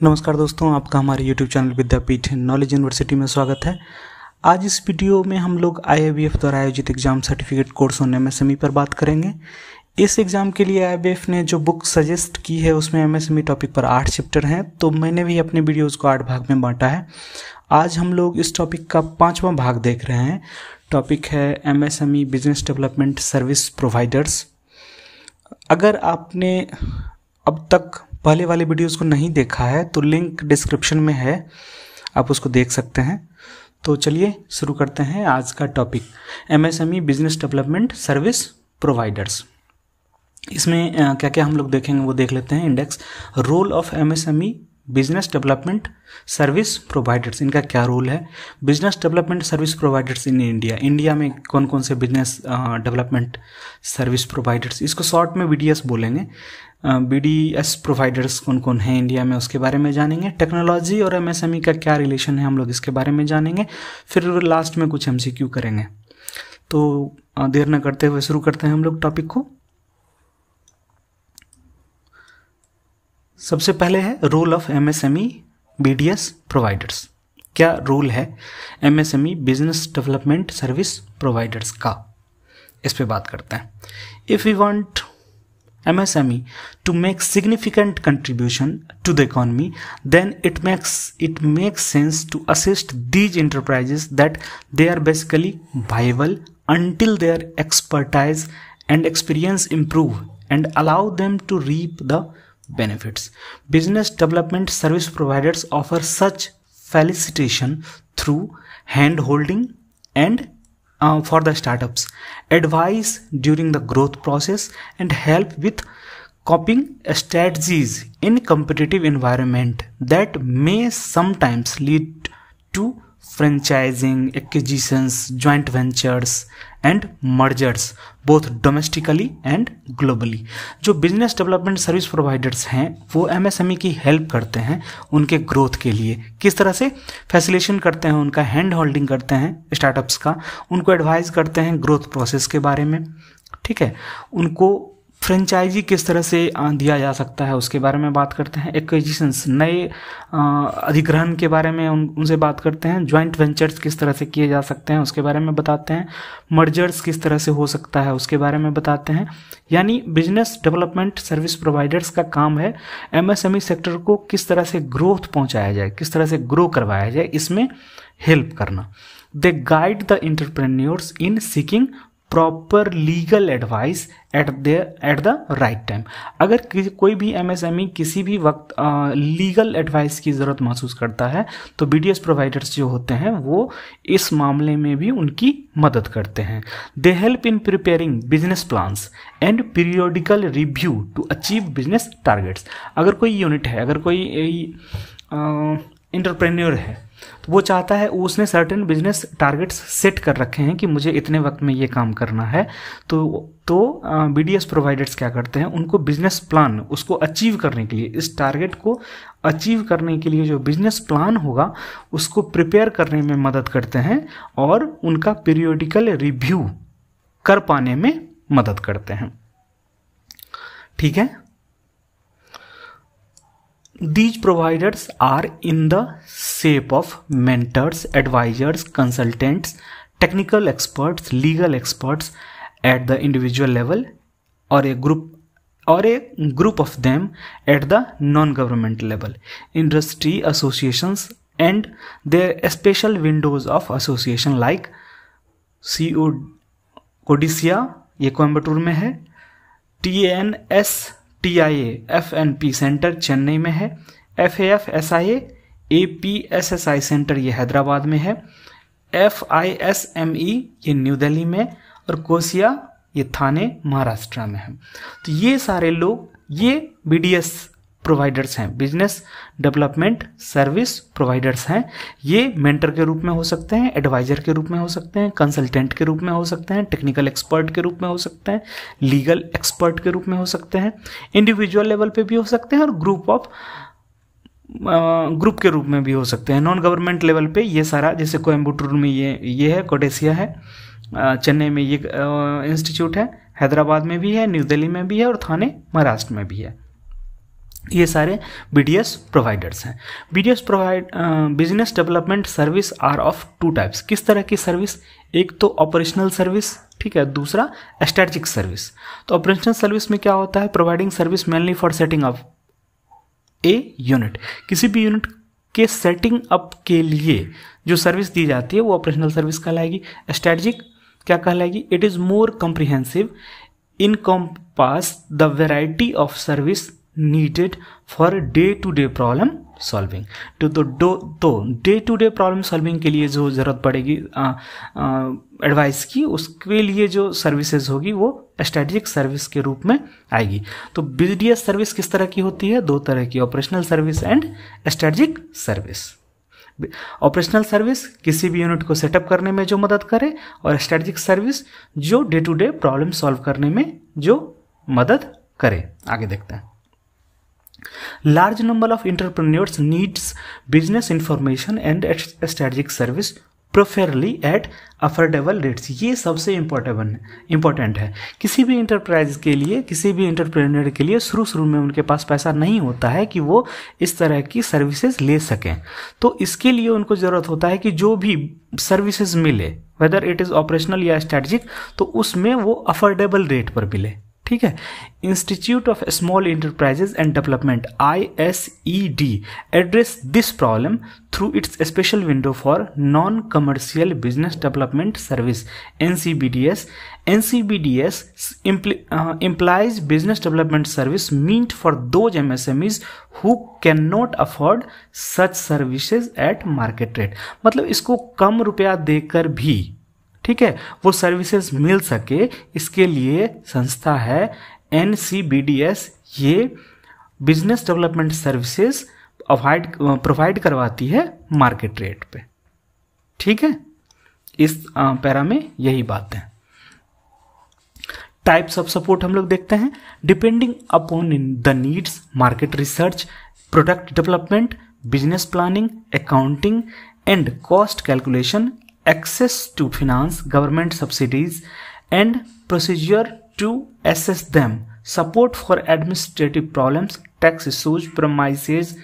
नमस्कार दोस्तों, आपका हमारे YouTube channel Vidyapeeth knowledge university में स्वागत है। आज इस वीडियो में हम लोग आई द्वारा आयोजित exam certificate course on M पर बात करेंगे। इस एग्ज़ाम के लिए आई ने जो बुक सजेस्ट की है, उसमें एम एस टॉपिक पर आठ चैप्टर हैं तो मैंने भी अपने वीडियोज़ को आठ भाग में बांटा है। आज हम लोग इस टॉपिक का पाँचवा भाग देख रहे हैं। टॉपिक है MSME business development service providers अगर आपने अब तक पहले वाले वीडियोस को नहीं देखा है तो लिंक डिस्क्रिप्शन में है, आप उसको देख सकते हैं। तो चलिए शुरू करते हैं आज का topic, MSME business development service providers. इसमें क्या क्या हम लोग देखेंगे वो देख लेते हैं, index, role of MSME business development service providers, इनका क्या रोल है? Business development service providers in India. India में कौन कौन से बिज़नेस डेवलपमेंट सर्विस प्रोवाइडर्स? इसको शॉर्ट में बीडीएस बोलेंगे। बी डी एस प्रोवाइडर्स कौन कौन हैं इंडिया में, उसके बारे में जानेंगे। टेक्नोलॉजी और एम e का क्या रिलेशन है, हम लोग इसके बारे में जानेंगे। फिर लास्ट में कुछ एमसीक्यू करेंगे। तो देर न करते हुए शुरू करते हैं हम लोग टॉपिक को। सबसे पहले है role of M S M E B D S providers क्या रोल है MSME business development service providers का? इस पर बात करते हैं। If you want MSME to make significant contribution to the economy then it makes it makes sense to assist these enterprises that they are basically viable until their expertise and experience improve and allow them to reap the benefits. Business development service providers offer such felicitation through hand holding and uh, for the startups, advice during the growth process, and help with coping strategies in competitive environment that may sometimes lead to franchising, acquisitions, joint ventures, and mergers both domestically and globally जो business development service providers हैं वो MSME की help करते हैं उनके growth के लिए। किस तरह से? फैसिलेशन करते हैं उनका हैंड होल्डिंग करते हैं स्टार्टअप्स का। उनको एडवाइस करते हैं ग्रोथ प्रोसेस के बारे में। ठीक है? उनको फ्रेंचाइजी किस तरह से दिया जा सकता है उसके बारे में बात करते हैं। एक्विजिशंस नए अधिग्रहण के बारे में उन, उनसे बात करते हैं। ज्वाइंट वेंचर्स किस तरह से किए जा सकते हैं उसके बारे में बताते हैं। मर्जर्स किस तरह से हो सकता है उसके बारे में बताते हैं। यानी बिज़नेस डेवलपमेंट सर्विस प्रोवाइडर्स का काम है, एमएसएमई सेक्टर को किस तरह से ग्रोथ पहुँचाया जाए, किस तरह से ग्रो करवाया जाए, इसमें हेल्प करना। They guide the entrepreneurs in seeking proper legal advice at the at the right time अगर कोई भी एमएसएमई e किसी भी वक्त लीगल एडवाइस की ज़रूरत महसूस करता है तो बीडीएस प्रोवाइडर्स जो होते हैं, वो इस मामले में भी उनकी मदद करते हैं। They help in preparing business plans and periodical review to achieve business targets अगर कोई यूनिट है, अगर कोई इंटरप्रेन्योर है। तो वो चाहता है उसने सर्टेन बिज़नेस टारगेट्स सेट कर रखे हैं कि मुझे इतने वक्त में ये काम करना है। तो तो बी डी एस प्रोवाइडर्स क्या करते हैं? उनको बिज़नेस प्लान उसको अचीव करने के लिए, इस टारगेट को अचीव करने के लिए जो बिज़नेस प्लान होगा, उसको प्रिपेयर करने में मदद करते हैं और उनका पीरियोडिकल रिव्यू कर पाने में मदद करते हैं। ठीक है? These providers are in the shape of mentors advisers consultants technical experts legal experts at the individual level or a group or a group of them at the non government level industry associations and they special windows of association like C O CODISSIA ये कोयम्बटूर में है T N S T I F N P centre Chennai में है। F A F S I A P S S I centre ये हैदराबाद में है। F I S M E ये new Delhi में और कोसिया ये थाने महाराष्ट्र में है। तो ये सारे लोग, ये बी डी एस प्रोवाइडर्स हैं। बिज़नेस डेवलपमेंट सर्विस प्रोवाइडर्स हैं। ये मेंटर के रूप में हो सकते हैं एडवाइजर के रूप में हो सकते हैं कंसल्टेंट के रूप में हो सकते हैं टेक्निकल एक्सपर्ट के रूप में हो सकते हैं लीगल एक्सपर्ट के रूप में हो सकते हैं। इंडिविजुअल लेवल पे भी हो सकते हैं और ग्रुप ऑफ़ ग्रुप के रूप में भी हो सकते हैं। नॉन गवर्नमेंट लेवल पे ये सारा, जैसे कोयम्बटूर में ये ये है, कोडेसिया है चेन्नई में ये इंस्टीट्यूट है, हैदराबाद में भी है, न्यू दिल्ली में भी है और थाने महाराष्ट्र में भी है। ये सारे बीडीएस प्रोवाइडर्स हैं। BDS provide business development service are of two types किस तरह की सर्विस एक तो ऑपरेशनल सर्विस ठीक है, दूसरा स्ट्रेटजिक सर्विस तो ऑपरेशनल सर्विस में क्या होता है? Providing service mainly for setting up a unit किसी भी यूनिट के सेटिंग अप के लिए जो सर्विस दी जाती है, वो ऑपरेशनल सर्विस कहलाएगी। स्ट्रेटजिक क्या कहलाएगी? It is more comprehensive encompass the variety of service needed for day to day problem solving तो तो डो तो day to day problem solving के लिए जो ज़रूरत पड़ेगी एडवाइस की, उसके लिए जो सर्विसेज़ होगी, वो स्ट्रेटेजिक सर्विस के रूप में आएगी। तो बीडीएस सर्विस किस तरह की होती है? दो तरह की operational service and strategic service operational service किसी भी यूनिट को सेटअप करने में जो मदद करे और स्ट्रेटेजिक सर्विस जो day to day problem solve करने में जो मदद करे। आगे देखते हैं। Large number of entrepreneurs needs business information and strategic service preferably at affordable rates ये सबसे इम्पोर्टेंट इम्पोर्टेंट है। किसी भी इंटरप्राइज के लिए, किसी भी इंटरप्रेन्योर के लिए शुरू शुरू में उनके पास पैसा नहीं होता है कि वो इस तरह की सर्विसेज़ ले सकें। तो इसके लिए उनको ज़रूरत होता है कि जो भी सर्विसेज़ मिले वेदर इट इज़ ऑपरेशनल या स्ट्रेटजिक तो उसमें वो अफोर्डेबल रेट पर मिले। ठीक है? Institute of small enterprises and development I S E D address this problem through its special window for non commercial business development service N C B D S N C B D S implies for those M S M those who can not afford such services at market rate मतलब इसको कम रुपया देकर भी ठीक है? वो services मिल सके, इसके लिए संस्था है एनसीबीडीएस ये business development services avoid provide करवाती है मार्केट रेट पे। ठीक है? इस पैरा में यही बात है। टाइप्स ऑफ़ सपोर्ट हम लोग देखते हैं। Depending upon the needs market research product development business planning accounting and cost calculation access to finance, government subsidies, and procedure to assess them, support for administrative problems, tax issues, premises,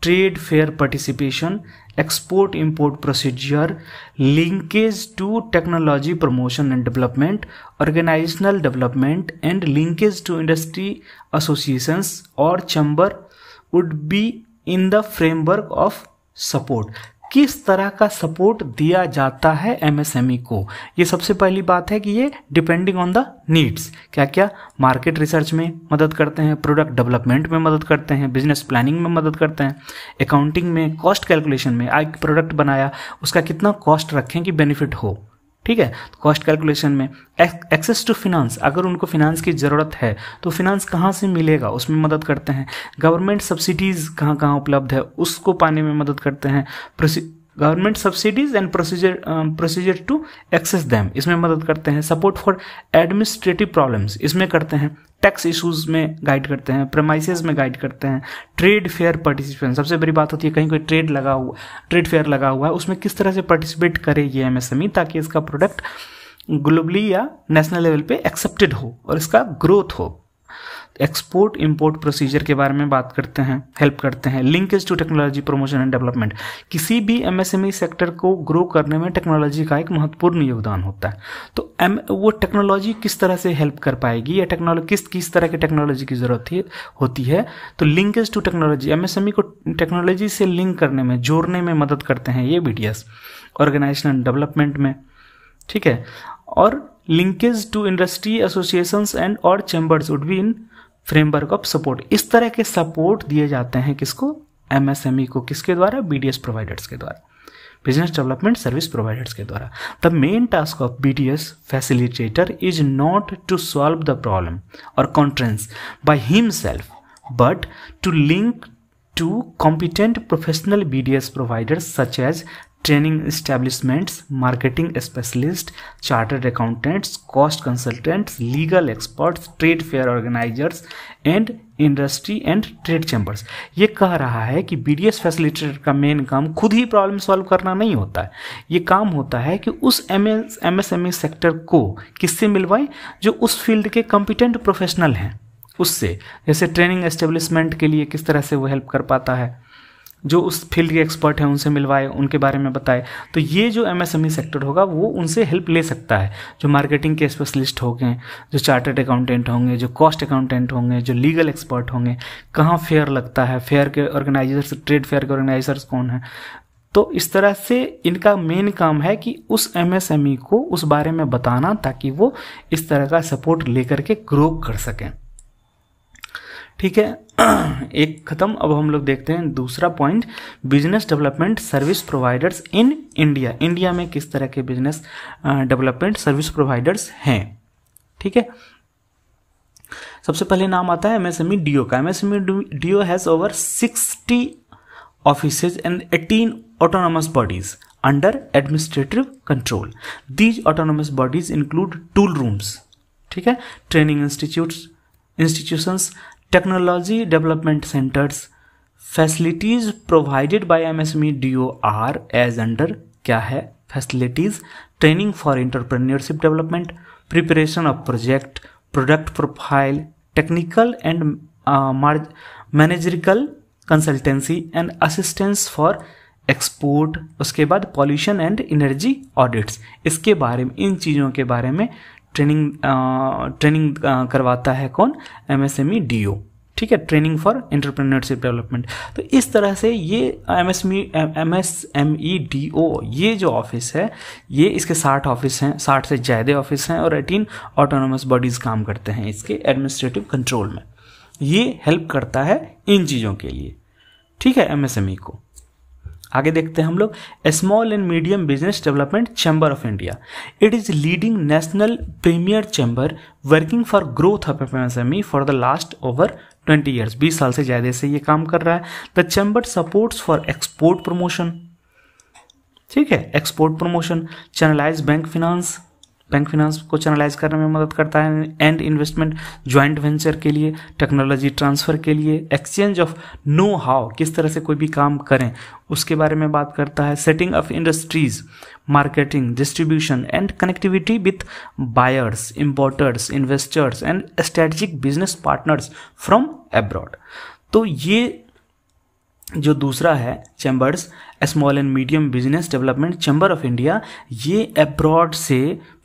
trade fair participation, export import procedure, linkage to technology promotion and development, organizational development, and linkage to industry associations or chamber would be in the framework of support किस तरह का support दिया जाता है MSME e को? ये सबसे पहली बात है कि ये डिपेंडिंग ऑन द नीड्स क्या क्या मार्केट रिसर्च में मदद करते हैं प्रोडक्ट डेवलपमेंट में मदद करते हैं बिज़नेस प्लानिंग में मदद करते हैं अकाउंटिंग में कॉस्ट कैलकुलेशन में, एक प्रोडक्ट बनाया, उसका कितना कॉस्ट रखें कि बेनिफिट हो। ठीक है? कॉस्ट कैलकुलेशन में एक्सेस टू फिनांस अगर उनको फिनांस की ज़रूरत है तो फिनांस कहाँ से मिलेगा? उसमें मदद करते हैं। गवर्नमेंट सब्सिडीज़ कहाँ कहाँ उपलब्ध है? उसको पाने में मदद करते हैं। Government subsidies and procedure procedure to access them इसमें मदद करते हैं। सपोर्ट फॉर एडमिनिस्ट्रेटिव प्रॉब्लम्स इसमें करते हैं। टैक्स इश्यूज़ में गाइड करते हैं। प्रमाइसेस में गाइड करते हैं। ट्रेड फेयर पार्टिसिपेशन सबसे बड़ी बात होती है, कहीं कोई ट्रेड लगा हुआ ट्रेड फेयर लगा हुआ है, उसमें किस तरह से पार्टिसिपेट करे ये एमएसएमई ताकि इसका प्रोडक्ट ग्लोबली या नेशनल लेवल पे एक्सेप्टेड हो और इसका ग्रोथ हो। एक्सपोर्ट इंपोर्ट प्रोसीजर के बारे में बात करते हैं हेल्प करते हैं। Linkage to technology promotion and development किसी भी एमएसएमई सेक्टर को ग्रो करने में टेक्नोलॉजी का एक महत्वपूर्ण योगदान होता है। तो एम वो टेक्नोलॉजी किस तरह से हेल्प कर पाएगी या टेक्नोलॉजी किस किस तरह की टेक्नोलॉजी की ज़रूरत होती है? तो लिंकेज टू टेक्नोलॉजी एमएसएमई को टेक्नोलॉजी से लिंक करने में, जोड़ने में मदद करते हैं ये बीटीएस ऑर्गेनाइजेशन डेवलपमेंट में, ठीक है? और linkage to industry associations and और chambers would be in framework of support. इस तरह के सपोर्ट दिए जाते हैं किसको? एमएसएमई को किसके द्वारा? बीडीएस प्रोवाइडर्स के द्वारा। बिज़नेस डेवलपमेंट सर्विस प्रोवाइडर्स के द्वारा। The main task of BDS facilitator is not to solve the problem और कॉन्ट्रेंस by himself but to link to competent professional BDS providers such as training establishments, marketing specialist chartered accountants cost consultants legal experts trade fair organisers and industry and trade chambers ये कह रहा है कि B D S facilitator का main काम खुद ही problem solve करना नहीं होता है। ये काम होता है कि उस M S M S M E sector को किससे मिलवाएँ जो उस फ़ील्ड के कॉम्पिटेंट प्रोफेशनल हैं। उससे जैसे ट्रेनिंग एस्टेब्लिशमेंट के लिए किस तरह से वो हेल्प कर पाता है। जो उस फ़ील्ड के एक्सपर्ट हैं, उनसे मिलवाए, उनके बारे में बताए। तो ये जो एमएसएमई सेक्टर होगा, वो उनसे हेल्प ले सकता है। जो मार्केटिंग के स्पेशलिस्ट हो गए जो चार्टर्ड अकाउंटेंट होंगे, जो कॉस्ट अकाउंटेंट होंगे, जो लीगल एक्सपर्ट होंगे, कहाँ फेयर लगता है? फेयर के ऑर्गेनाइजर्स ट्रेड फेयर के ऑर्गेनाइजर्स कौन है? तो इस तरह से इनका मेन काम है कि उस एमएसएमई को उस बारे में बताना, ताकि वो इस तरह का सपोर्ट लेकर के ग्रो कर सकें। ठीक है? एक खत्म अब हम लोग देखते हैं दूसरा point business development service providers in India India में किस तरह के बिज़नेस डेवलपमेंट सर्विस प्रोवाइडर्स हैं? ठीक है? सबसे पहले नाम आता है एमएसएमई डीओ का। MSME DO has over sixty offices and 18 autonomous bodies under administrative control these autonomous bodies include tool rooms ठीक है? Training institute institutions, technology development centres facilities provided by MSME DO are as under क्या है? Facilities, training for entrepreneurship development, preparation of project, product profile, technical and managerial consultancy and assistance for export, उसके बाद pollution and energy audits. इसके बारे में, इन चीज़ों के बारे में ट्रेनिंग ट्रेनिंग करवाता है कौन? M S M E D O ठीक है? Training for entrepreneurship development. तो इस तरह से ये M S M S M E D O ये जो ऑफ़िस है, ये इसके साठ ऑफ़िस हैं, साठ से ज़्यादा ऑफ़िस हैं और एटीन ऑटोनोमस बॉडीज़ काम करते हैं इसके एडमिनिस्ट्रेटिव कंट्रोल में। ये हेल्प करता है इन चीज़ों के लिए। ठीक है? एमएसएमई को। आगे देखते हैं हम लोग small and medium business development chamber of India it is leading national premier chamber working for growth of MSME for the last over 20 years 20 साल से ज़्यादा से ये काम कर रहा है। The chamber supports for export promotion ठीक है? Export promotion channelise bank finance bank finance को चैनलाइज करने में मदद करता है एंड इन्वेस्टमेंट ज्वाइंट वेंचर के लिए टेक्नोलॉजी ट्रांसफ़र के लिए एक्सचेंज ऑफ़ नो हाउ किस तरह से कोई भी काम करें, उसके बारे में बात करता है setting of industries marketing distribution and connectivity with buyers importers investors and strategic business partners from abroad तो ये जो दूसरा है chambers small and medium business development chamber of India ये अब्रॉड से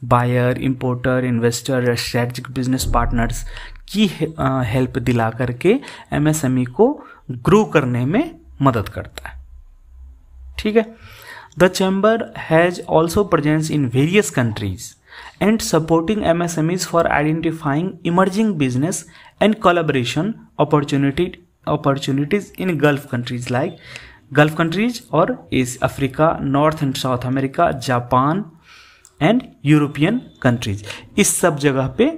buyer importer investor strategic business partners की help दिला करके एमएसएमई e को ग्रो करने में मदद करता है। ठीक है? The chamber has also presence in various countries and supporting MSMEs for identifying emerging business and collaboration opportunity opportunities in Gulf countries like Gulf countries और Africa north and south America Japan and European countries इस सब जगह पे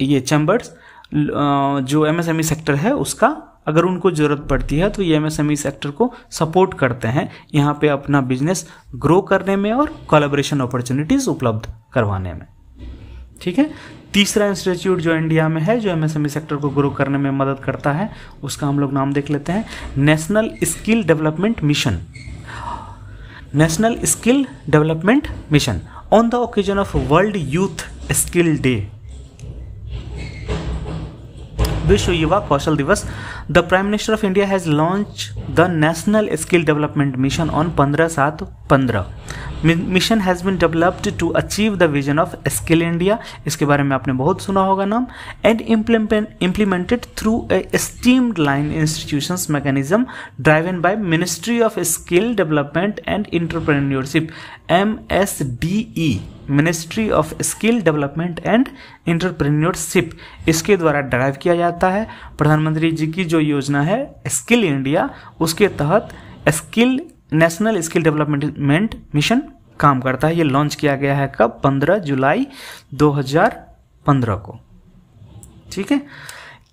ये chambers जो MSME sector है, उसका अगर उनको ज़रूरत पड़ती है तो ये एमएसएमई सेक्टर को सपोर्ट करते हैं, यहाँ पे अपना बिज़नेस ग्रो करने में और कोलेबोरेशन अपॉर्चुनिटीज़ उपलब्ध करवाने में। ठीक है? तीसरा इंस्टीट्यूट जो इंडिया में है, जो एमएसएमई सेक्टर को ग्रो करने में मदद करता है, उसका हम लोग नाम देख लेते हैं national skill development mission national skill development mission on the occasion of world youth skill day विश्व युवा कौशल दिवस the prime minister of India has launch the national skill development mission on पंद्रह सात पंद्रह। Mission has been developed to achieve the vision of skill India इसके बारे में आपने बहुत सुना होगा नाम। And implemented through a streamlined institution mechanism driven by ministry of skill development and entrepreneurship M S D E ministry of skill development and entrepreneurship इसके द्वारा ड्राइव किया जाता है। प्रधानमंत्री जी की जो योजना है स्किल इंडिया उसके तहत skill national skill development mission काम करता है। ये लॉन्च किया गया है कब? 15 जुलाई 2015 को। ठीक है?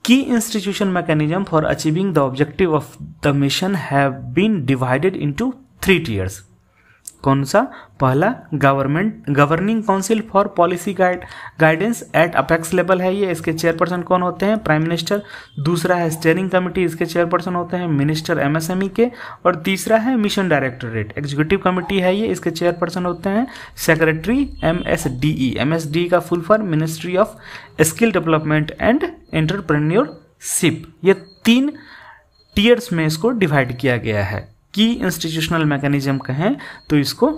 की institution mechanism for achieving the objective of the mission have been divided into three tiers कौन सा? पहला government governing council for policy guide guidance at apex level है ये। इसके चेयरपर्सन कौन होते हैं? प्राइम मिनिस्टर दूसरा है स्टेयरिंग कमेटी इसके चेयरपर्सन होते हैं मिनिस्टर एमएसएमई के। और तीसरा है मिशन डायरेक्टोरेट एग्जीक्यूटिव कमेटी है ये। इसके चेयरपर्सन होते हैं secretary M S D E M S D का full form ministry of skill development and entrepreneurship ये तीन टीयर्स में इसको डिवाइड किया गया है। की इंस्टीट्यूशनल मैकेनिज्म कहें तो इसको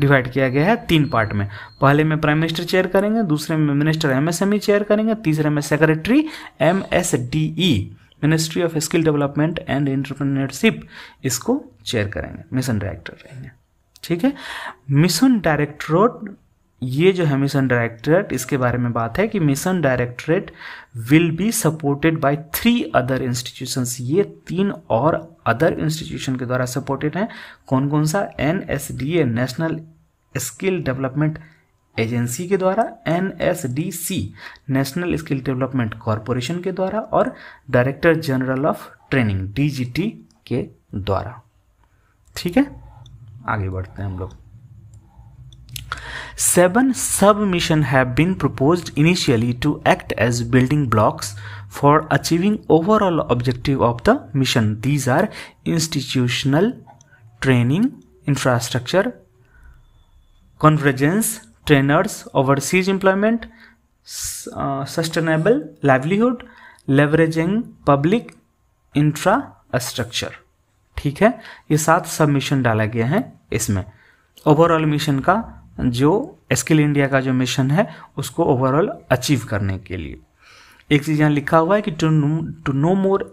डिवाइड किया गया है तीन पार्ट में। पहले में प्राइम मिनिस्टर चेयर करेंगे, दूसरे में मिनिस्टर एमएसएमई चेयर करेंगे, तीसरे में secretary MSDE ministry of skill development and entrepreneurship इसको चेयर करेंगे मिशन डायरेक्टर रहेंगे। ठीक है? मिशन डायरेक्टोरेट ये जो है मिशन डायरेक्टरेट, इसके बारे में बात है कि mission directorate will be supported by three other institutions ये तीन और अदर इंस्टीट्यूशन के द्वारा सपोर्टेड हैं। कौन कौन सा? N S D A national skill development agency के द्वारा N S D C national skill development corporation के द्वारा और director general of training DGT के द्वारा। ठीक है? आगे बढ़ते हैं हम लोग। Seven sub mission have been propose initially to act as building blocks for achieving overall objective of the mission these are institutional training infrastructure convergence trainers overseas employment sustainable livelihood leveraging public infrastructure ठीक है? ये सात सब mission डाला गया है इसमें। Overall mission का जो स्किल इंडिया का जो मिशन है, उसको ओवरऑल अचीव करने के लिए। एक चीज़ यहाँ लिखा हुआ है कि to to know more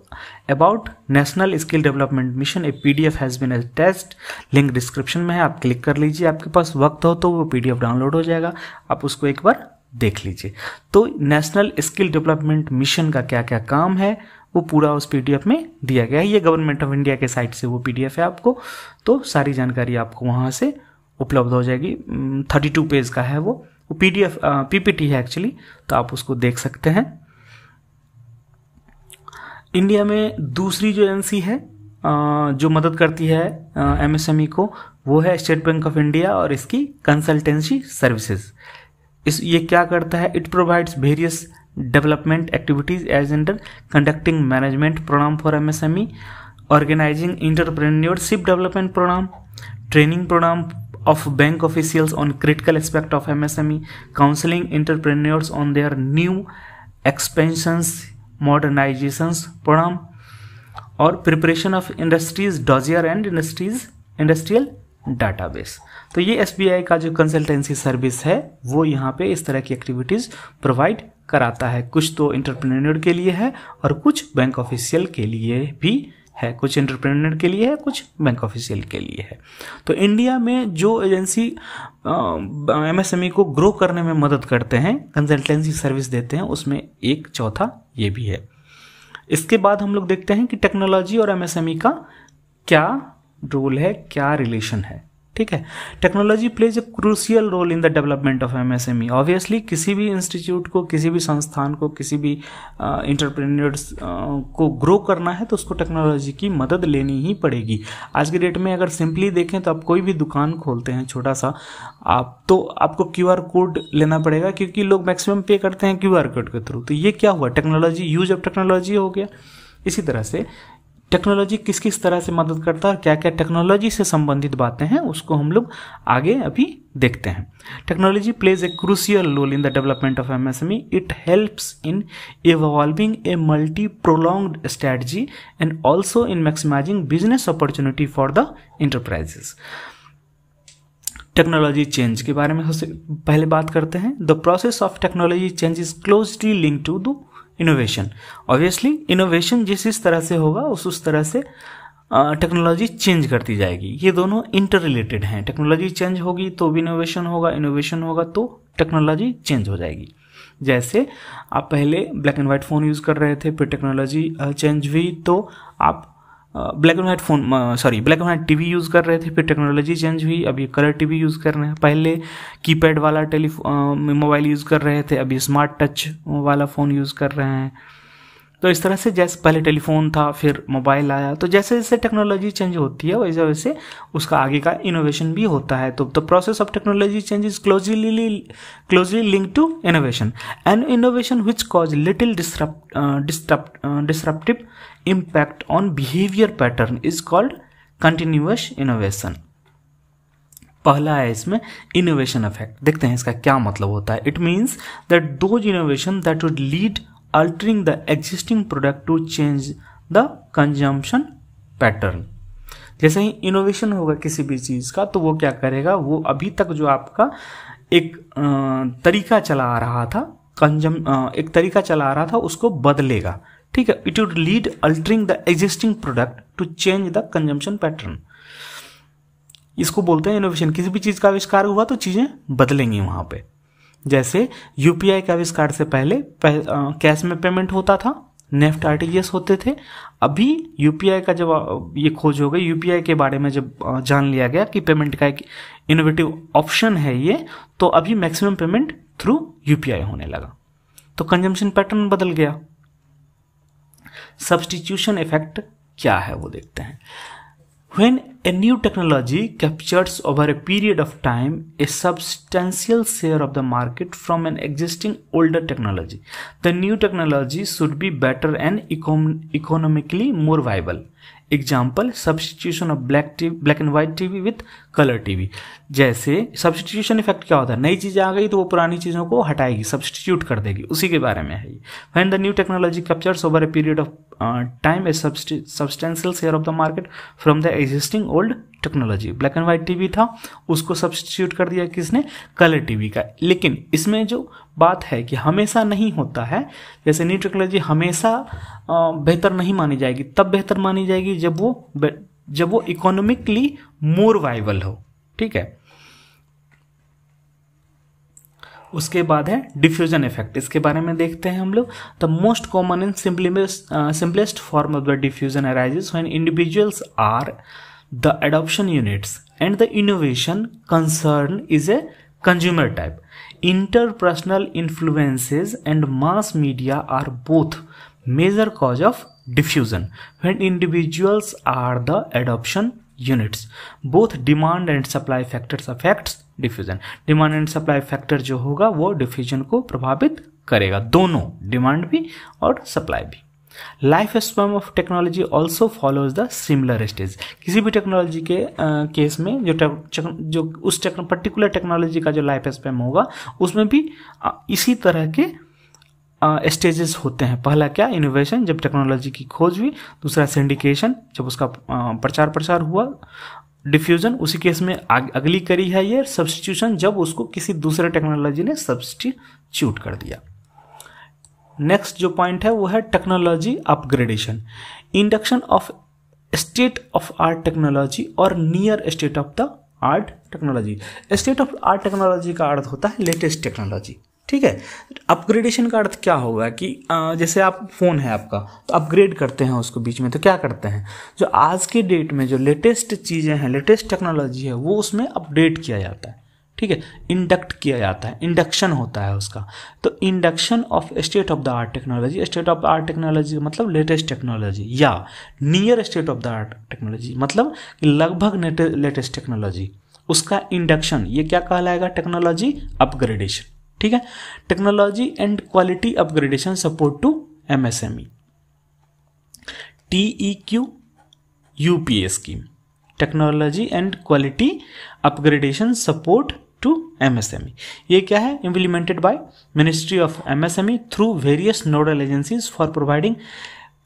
about national skill development mission a P D F has been test link description में है, आप क्लिक कर लीजिए। आपके पास वक्त हो तो वो पी डी एफ़ डाउनलोड हो जाएगा। आप उसको एक बार देख लीजिए। तो नेशनल स्किल डेवलपमेंट मिशन का क्या क्या काम है, वो पूरा उस पीडीएफ में दिया गया है। ये गवर्नमेंट ऑफ़ इंडिया के साइट से वो पीडीएफ है आपको। तो सारी जानकारी आपको वहाँ से उपलब्ध हो जाएगी। थर्टी टू पेज का है वो। वो पी डी एफ़ पीपीटी है एक्चुअली तो आप उसको देख सकते हैं। इंडिया में दूसरी जो एजेंसी है जो मदद करती है एमएसएमई e को, वो है स्टेट बैंक ऑफ़ इंडिया और इसकी कंसल्टेंसी सर्विसेज़ इस, ये क्या करता है? It provides various development activities as inter conducting management program for MSME organising entrepreneurship development program training program of bank officials on critical aspect of MSME, counseling entrepreneurs on their new expansions, modernizations program, और preparation of industries dossier and industries industrial database तो ये SBI का जो consultancy service है वो यहाँ पे इस तरह की एक्टिविटीज़ प्रोवाइड कराता है। कुछ तो इंटरप्रेन्योर के लिए है और कुछ बैंक ऑफिशियल के लिए भी है? कुछ इंटरप्रेनर के लिए है, कुछ बैंक ऑफिशियल के लिए है। तो इंडिया में जो एजेंसी एमएसएमई को ग्रो करने में मदद करते हैं कंसल्टेंसी सर्विस देते हैं, उसमें एक चौथा ये भी है। इसके बाद हम लोग देखते हैं कि टेक्नोलॉजी और एमएसएमई का क्या रोल है, क्या रिलेशन है। ठीक है? Technology plays a crucial role in the development of MSME obviously किसी भी इंस्टीट्यूट को किसी भी संस्थान को किसी भी इंटरप्रेन्योर्स uh, uh, को ग्रो करना है तो उसको टेक्नोलॉजी की मदद लेनी ही पड़ेगी। आज के डेट में अगर सिंपली देखें तो आप कोई भी दुकान खोलते हैं छोटा सा आप तो आपको क्यू आर कोड लेना पड़ेगा क्योंकि लोग मैक्सिमम पे करते हैं क्यू आर कोड के थ्रू तो ये क्या हुआ? टेक्नोलॉजी यूज़ ऑफ़ टेक्नोलॉजी हो गया। इसी तरह से टेक्नोलॉजी किस किस तरह से मदद करता है और क्या क्या टेक्नोलॉजी से संबंधित बातें हैं, उसको हम लोग आगे अभी देखते हैं। Technology plays a crucial role in the development of M S M it helps in evolving a multi prolonged strategy and also in maximising business opportunity for the enterprises technology change के बारे में सबसे पहले बात करते हैं। The process of technology change is closely link to the innovation obviously innovation जिस इस तरह से होगा, उस उस तरह से टेक्नोलॉजी चेंज करती जाएगी। ये दोनों इंटर रिलेटेड हैं। टेक्नोलॉजी चेंज होगी तो भी इनोवेशन होगा इनोवेशन होगा तो टेक्नोलॉजी चेंज हो जाएगी। जैसे आप पहले black and white phone use कर रहे थे, फिर टेक्नोलॉजी चेंज हुई तो आप black and white phone sorry black and white TV use कर रहे थे, फिर टेक्नोलॉजी चेंज हुई अभी कलर टीवी यूज़ कर रहे हैं। पहले कीपैड वाला टेलीफोन मोबाइल यूज़ कर रहे थे अभी स्मार्ट टच वाला फ़ोन यूज़ कर रहे हैं। तो इस तरह से जैसे पहले टेलीफोन था, फिर मोबाइल आया तो जैसे जैसे टेक्नोलॉजी चेंज होती है, वैसे वैसे उसका आगे का इनोवेशन भी होता है। तो the process of technology change is closely closely link to innovation and innovation which cause little disruptive impact on behaviour pattern is called continuous innovation पहला है इसमें इनोवेशन इफ़ेक्ट देखते हैं इसका क्या मतलब होता है. It means that those innovation that would lead altering the existing product to change the consumption pattern जैसे ही इनोवेशन होगा किसी भी चीज़ का तो वो क्या करेगा? वो अभी तक जो आपका एक तरीका चला आ रहा था कंजम एक तरीका चला आ रहा था, उसको बदलेगा. ठीक है it would lead altering the existing product to change the consumption pattern इसको बोलते हैं इनोवेशन किसी भी चीज़ का आविष्कार हुआ तो चीज़ें बदलेंगी वहाँ पे। जैसे यूपीआई के आविष्कार से पहले पह, कैश में पेमेंट होता था नेफ्ट आरटीजीएस होते थे। अभी यूपीआई का जब ये खोज हो गई यूपीआई के बारे में जब जान लिया गया कि पेमेंट का एक इनोवेटिव ऑप्शन है ये तो अभी मैक्सिमम पेमेंट थ्रू यूपीआई होने लगा। तो कंजम्पशन पैटर्न बदल गया। सब्सटीट्यूशन इफ़ेक्ट क्या है वो देखते हैं When a new technology captures over a period of time a substantial share of the market from an existing older technology, the new technology should be better and econ economically more viable. Example substitution of black TV black and white TV with colour TV जैसे substitution effect क्या होता है? नई चीज़ें आ गई तो वो पुरानी चीज़ों को हटाएगी सब्सटीट्यूट कर देगी। उसी के बारे में है when the new technology captures over a period of time a substantial share of the market from the existing old technology. Black and white TV था, उसको सब्सटीट्यूट कर दिया किसने? कलर टीवी का। लेकिन इसमें जो बात है कि हमेशा नहीं होता है, जैसे न्यू टेक्नोलॉजी हमेशा बेहतर नहीं मानी जाएगी। तब बेहतर मानी जाएगी जब वो जब वो इकोनॉमिकली मोर वाइबल हो। ठीक है? उसके बाद है डिफ्यूजन इफ़ेक्ट इसके बारे में देखते हैं हम लोग। The most common and simplest form of the diffusion arises when individuals are the adoption units and the innovation concern is a consumer type interpersonal influences and mass media are both major cause of diffusion when individuals are the adoption units both demand and supply factors affects diffusion demand and supply factor जो होगा वो diffusion को प्रभावित करेगा दोनों demand भी और supply भी Life span of technology also follows the similar stage किसी भी टेक्नोलॉजी के केस में जो जो उस पर्टिकुलर टेक्नोलॉजी का जो लाइफ स्पैम होगा, उसमें भी इसी तरह के स्टेजेस होते हैं। पहला क्या? इनोवेशन जब टेक्नोलॉजी की खोज हुई, दूसरा सिंडिकेशन जब उसका प्रचार प्रसार हुआ डिफ्यूजन उसी केस में अगली करी है ये सब्सटीट्यूशन जब उसको किसी दूसरे टेक्नोलॉजी ने सब्सटीट्यूट कर दिया। नेक्स्ट जो पॉइंट है, वो है technology upgradation induction of state of art technology और near state of the art technology state of art technology का अर्थ होता है लेटेस्ट टेक्नोलॉजी ठीक है? अपग्रेडेशन का अर्थ क्या होगा कि जैसे आप फ़ोन है आपका तो अपग्रेड करते हैं उसको बीच में तो क्या करते हैं? जो आज के डेट में जो लेटेस्ट चीज़ें हैं लेटेस्ट टेक्नोलॉजी है, वो उसमें अपडेट किया जाता है। ठीक है इंडक्ट किया जाता है इंडक्शन होता है उसका। तो induction of state of the art technology state of the art technology मतलब लेटेस्ट टेक्नोलॉजी या near state of the art technology मतलब लगभग लेटेस्ट टेक्नोलॉजी उसका इंडक्शन ये क्या कहलाएगा? टेक्नोलॉजी अपग्रेडेशन ठीक है? Technology and quality upgradation support to MSME TE Q UPA scheme technology and quality upgradation support to MSME ये क्या है? Implemented by ministry of MSME through various nodal agencies for providing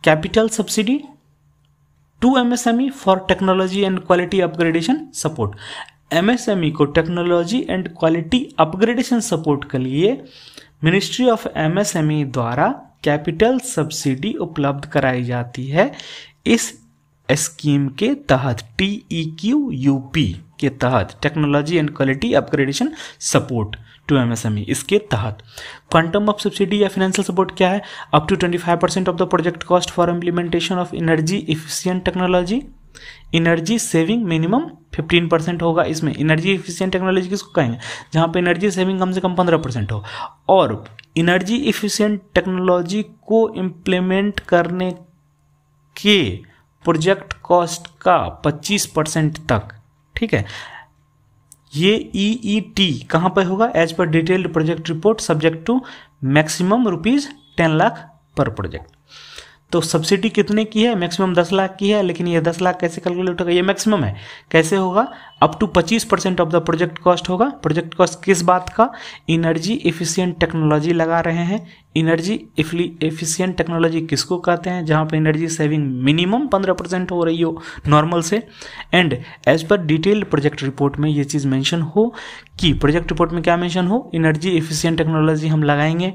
capital subsidy to MSME for technology and quality upgradation support MSME को technology and quality upgradation support के लिए ministry of MSME द्वारा capital subsidy उपलब्ध कराई जाती है इस scheme के तहत T E Q U P के तहत technology and quality upgradation support to MSME इसके तहत क्वांटम ऑफ़ सब्सिडी या फाइनेंशियल सपोर्ट क्या है? Up to 25 percent of the project cost for implementation of energy efficient technology energy saving minimum 15 percent होगा इसमें। Energy efficient technology किसको कहेंगे? जहाँ पे एनर्जी सेविंग कम से कम 15 परसेंट हो। और इनर्जी इफिशियंट टेक्नोलॉजी को इम्प्लीमेंट करने के प्रोजेक्ट कॉस्ट का 25 परसेंट तक ठीक है? ये ई ई टी कहाँ पर होगा? As per detailed project report subject to maximum rupees ten lakh per project तो सब्सिडी कितने की है? मैक्सिमम दस लाख की है, लेकिन ये दस लाख कैसे कैलकुलेट होगा? ये मैक्सिमम है। कैसे होगा? अप टू पच्चीस percent of the project cost होगा। प्रोजेक्ट कॉस्ट किस बात का? इनर्जी इफिशियंट टेक्नोलॉजी लगा रहे हैं। इनर्जी इफिशियंट टेक्नोलॉजी किसको कहते हैं? जहाँ पे एनर्जी सेविंग मिनिमम पंद्रह परसेंट हो रही हो नॉर्मल से। And as per detailed project report में ये चीज़ मेंशन हो कि प्रोजेक्ट रिपोर्ट में क्या मेंशन हो? इनर्जी इफिशियंट टेक्नोलॉजी हम लगाएँगे।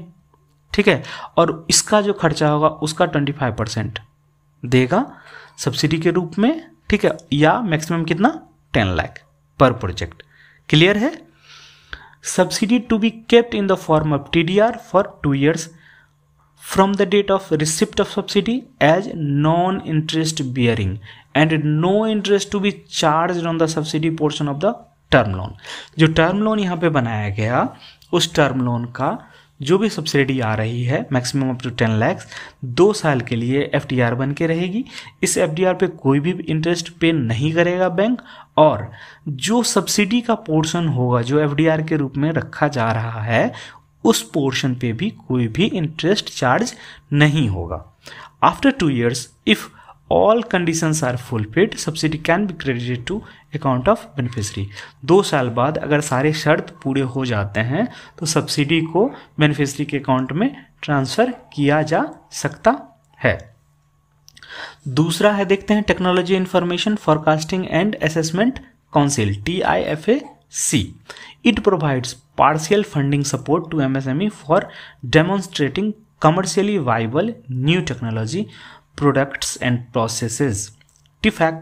ठीक है? और इसका जो खर्चा होगा, उसका ट्वेंटी फाइव परसेंट देगा सब्सिडी के रूप में। ठीक है? या मैक्सिमम कितना? Ten lakh per project clear है? Subsidy to be kept in the form of T D R for two years from the date of receipt of subsidy as non interest bearing and no interest to be charge on the subsidy portion of the term loan जो term loan यहाँ पे बनाया गया, उस term loan का जो भी subsidy आ रही है maximum up to ten lakhs दो साल के लिए एफ़ डी आर बन के रहेगी। इस एफ़ डी आर पे कोई भी इंटरेस्ट पे नहीं करेगा बैंक और जो सब्सिडी का पोर्शन होगा, जो एफ़ डी आर के रूप में रखा जा रहा है, उस पोर्शन पे भी कोई भी इंटरेस्ट चार्ज नहीं होगा। After two years if all conditions are fulfilled subsidy can be credited to account of beneficiary दो साल बाद अगर सारे शर्त पूरे हो जाते हैं तो सब्सिडी को बेनिफिशरी के अकाउंट में ट्रांसफ़र किया जा सकता है। दूसरा है, देखते हैं technology information forecasting and assessment council T I F A C it provides partial funding support to MSME for demonstrating commercially viable new technology products and processes. TIFAC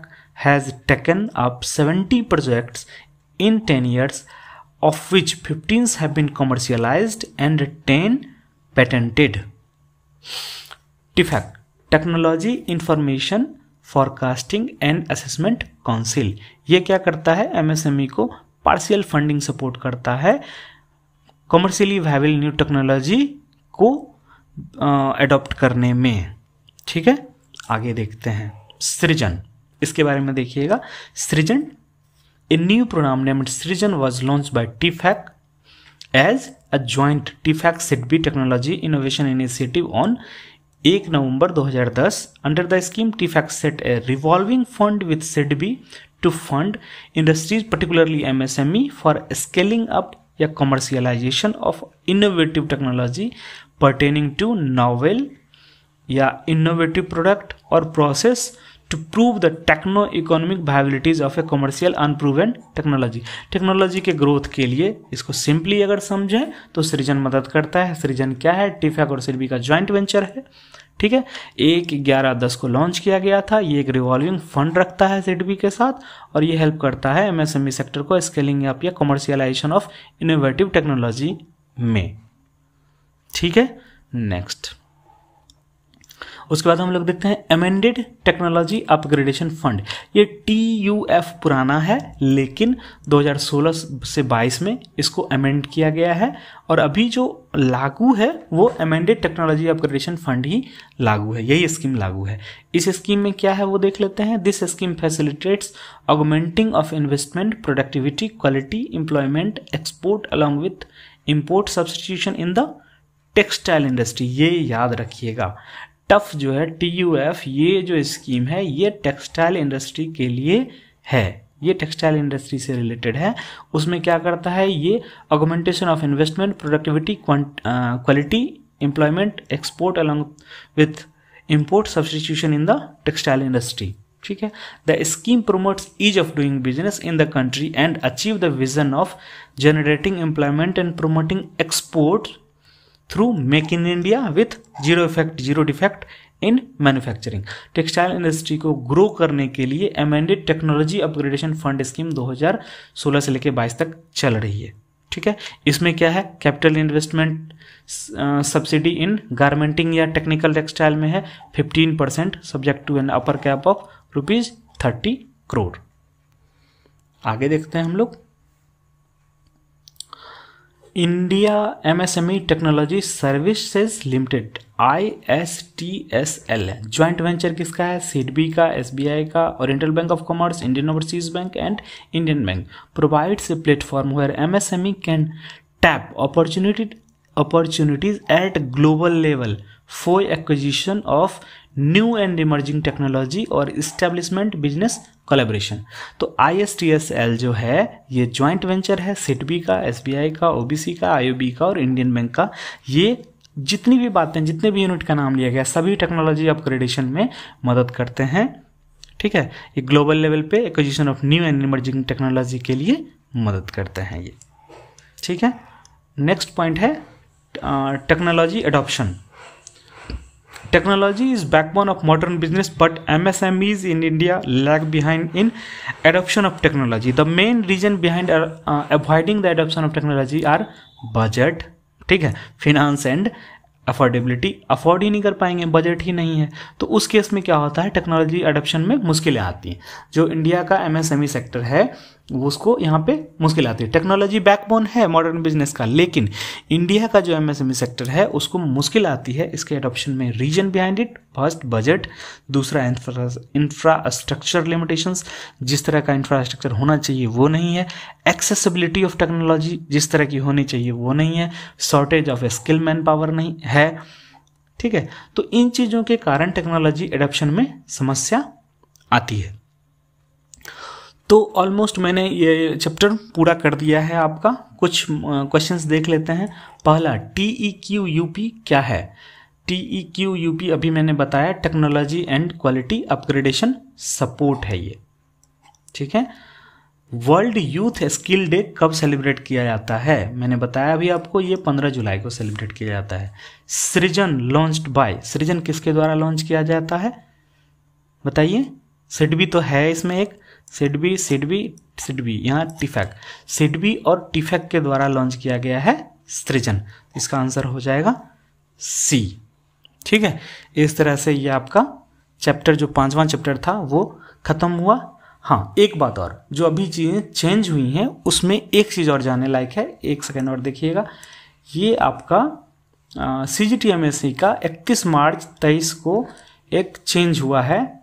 has taken up 70 projects in 10 years, of which 15 have been commercialized and 10 patented. TIFAC technology information forecasting and assessment council ये क्या करता है? MSME को partial funding support करता है। Commercially viable new technology को adopt करने में। ठीक है? आगे देखते हैं। सृजन। इसके बारे में देखिएगा। Srijan a new program named Srijan was launched by TIFAC as a joint TIFAC SIDBI technology innovation initiative on एक November 2010 under the scheme TIFAC set a revolving fund with SIDBI to fund industries particularly MSME for scaling up या commercialization of innovative technology pertaining to novel या innovative product और process to prove the techno economic viabilities of a commercial unproven technology के growth के लिए इसको simply अगर समझें तो सृजन मदद करता है। सृजन क्या है? टिफैक और सिल्वी का ज्वाइंट वेंचर है। ठीक है? एक ग्यारह दस को लॉन्च किया गया था। ये एक रिवॉल्विंग फंड रखता है सिडबी के साथ और ये हेल्प करता है एमएसएमई सेक्टर को स्केलिंग अप या कमर्शियलाइजेशन ऑफ़ इनोवेटिव टेक्नोलॉजी में। ठीक है? नेक्स्ट उसके बाद हम लोग देखते हैं अमेंडेड टेक्नोलॉजी अपग्रेडेशन फंड ये टी यू एफ़ पुराना है, लेकिन 2016 से 22 में इसको अमेंड किया गया है, और अभी जो लागू है, वो अमेंडेड टेक्नोलॉजी अपग्रेडेशन फंड ही लागू है, यही स्कीम लागू है। इस स्कीम में क्या है, वो देख लेते हैं। This scheme facilitates augmenting of investment productivity quality employment export along with import substitution in the textile industry ये याद रखिएगा। टफ जो है टी यू एफ़ ये जो स्कीम है, ये टेक्सटाइल इंडस्ट्री के लिए है। ये टेक्सटाइल इंडस्ट्री से रिलेटेड है। उसमें क्या करता है, ये augmentation of investment productivity quality employment export along with import substitution in the textile industry ठीक है? The scheme promotes ease of doing business in the country and achieve the vision of generating employment and promoting export through make in India with zero effect zero defect in manufacturing textile industry को grow करने के लिए amended technology upgradation fund scheme 2016 से लेकर 22 तक चल रही है। ठीक है? इसमें क्या है? Capital investment subsidy in garmenting या टेक्निकल टेक्सटाइल में है। 15 percent subject to an upper cap of rupees thirty crore आगे देखते हैं हम लोग। India MSME technology services limited I S T S L joint venture किसका है? सीडबी का एस बी आई का Oriental Bank of Commerce Indian Overseas Bank and Indian Bank provides a platform where MSME can tap opportunity opportunities at global level for acquisition of new and emerging technology और establishment business collaboration तो L जो है, ये joint venture है सिटबी का I का OBC का I का और इंडियन बैंक का. ये जितनी भी बातें, जितने भी यूनिट का नाम लिया गया, सभी टेक्नोलॉजी अपग्रेडेशन में मदद करते हैं. ठीक है? ये ग्लोबल लेवल पे acquisition of new and emerging technology के लिए मदद करते हैं ये. ठीक है? नेक्स्ट पॉइंट है technology adoption. Technology is backbone of modern business but msmes in india lag behind in adoption of technology the main reason behind uh, avoiding the adoption of technology are budget ठीक है finance and affordability afford ही नहीं कर पाएँगे budget ही नहीं है तो उस केस में क्या होता है टेक्नोलॉजी अडोप्शन में मुश्किलें आती हैं जो इंडिया का एमएसएमई सेक्टर है उसको यहाँ पे मुश्किल आती है। टेक्नोलॉजी बैकबोन है मॉडर्न बिज़नेस का। लेकिन इंडिया का जो एमएसएमई सेक्टर है, उसको मुश्किल आती है इसके अडोप्शन में। Reason behind it first budget दूसरा इंफ्रास्ट्रक्चर लिमिटेशंस जिस तरह का इंफ्रास्ट्रक्चर होना चाहिए, वो नहीं है। एक्सेसिबिलिटी ऑफ़ टेक्नोलॉजी जिस तरह की होनी चाहिए, वो नहीं है। Shortage of skill manpower नहीं है। ठीक है? तो इन चीज़ों के कारण टेक्नोलॉजी एडप्शन में समस्या आती है। तो ऑलमोस्ट मैंने ये चैप्टर पूरा कर दिया है आपका। कुछ क्वेश्चंस देख लेते हैं। पहला T E Q U P क्या है? T E Q U P अभी मैंने बताया technology and quality upgradation support है ये। ठीक है? वर्ल्ड यूथ स्किल डे कब सेलिब्रेट किया जाता है? मैंने बताया अभी आपको, ये पंद्रह जुलाई को सेलिब्रेट किया जाता है। सृजन लॉन्च्ड बाय सृजन किसके द्वारा लॉन्च किया जाता है? बताइए। सिडबी तो है इसमें एक। सिडबी सिडबी सिडबी यहाँ टिफैक सिडबी और टिफैक के द्वारा लॉन्च किया गया है सृजन इसका आंसर हो जाएगा सी ठीक है? इस तरह से ये आपका चैप्टर जो पांचवा चैप्टर था, वो खत्म हुआ। हाँ एक बात और, जो अभी चीज़ें चेंज हुई हैं, उसमें एक चीज़ और जाने लायक है। एक सेकेंड और देखिएगा। ये आपका C G T M S C का 31 मार्च तेईस को एक चेंज हुआ है।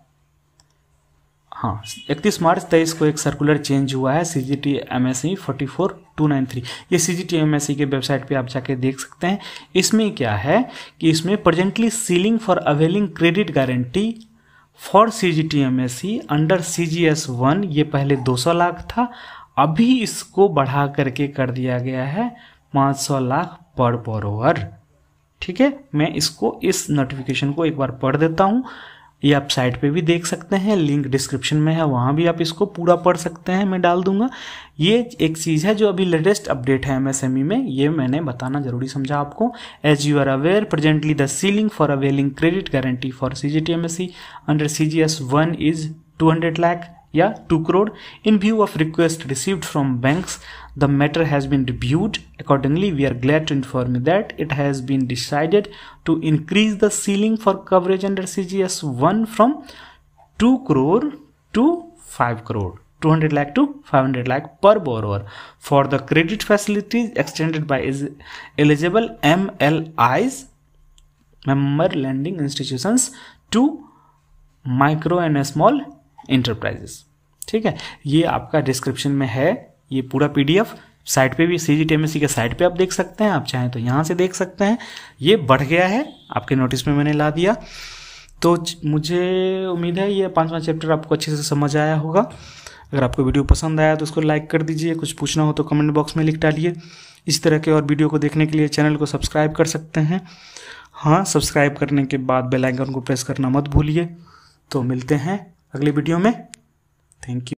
हाँ इकतीस मार्च तेईस को एक सर्कुलर चेंज हुआ है C G T M S C forty four two nine three ये C G T M S C के वेबसाइट पे आप जाके देख सकते हैं। इसमें क्या है कि इसमें presently ceiling for availing credit guarantee for C G T M S C under C G S one ये पहले दो सौ लाख था। अभी इसको बढ़ा करके कर दिया गया है पाँच सौ लाख पर बोरोवर ठीक है? मैं इसको, इस नोटिफिकेशन को एक बार पढ़ देता हूँ। ये आप साइट पे भी देख सकते हैं, लिंक डिस्क्रिप्शन में है, वहाँ भी आप इसको पूरा पढ़ सकते हैं, मैं डाल दूँगा। ये एक चीज़ है जो अभी लेटेस्ट अपडेट है एमएसएमई में, ये मैंने बताना ज़रूरी समझा आपको। As you are aware presently the ceiling for availing credit guarantee for C G T M S C under C G S one is two hundred lakh yeah 2 crore. In view of request received from banks the matter has been reviewed. Accordingly we are glad to inform you that it has been decided to increase the ceiling for coverage under cgs 1 from 2 crore to 5 crore. 200 lakh to 500 lakh per borrower. For the credit facilities extended by eligible MLIs member lending institutions to micro and small enterprises ठीक है? ये आपका description में है, ये पूरा PDF site पे भी सी जी के साइट पे आप देख सकते हैं। आप चाहें तो यहाँ से देख सकते हैं। ये बढ़ गया है। आपके नोटिस में मैंने ला दिया। तो मुझे उम्मीद है ये पांचवा चैप्टर आपको अच्छे से समझ आया होगा। अगर आपको वीडियो पसंद आया तो उसको लाइक कर दीजिए। कुछ पूछना हो तो कमेंट बॉक्स में लिख डालिए। इस तरह के और वीडियो को देखने के लिए चैनल को सब्सक्राइब कर सकते हैं। हाँ सब्सक्राइब करने के बाद बेल आइकन को प्रेस करना मत भूलिए। तो मिलते हैं अगले वीडियो में। Thank you